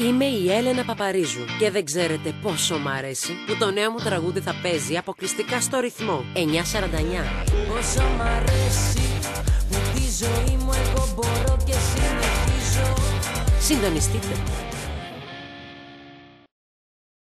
Είμαι η Έλενα Παπαρίζου και δεν ξέρετε πόσο μ' αρέσει που το νέο μου τραγούδι θα παίζει αποκλειστικά στο ρυθμό 949. Πόσο μ' αρέσει που τη ζωή μου εγώ μπορώ και συνεχίζω Συντονιστείτε.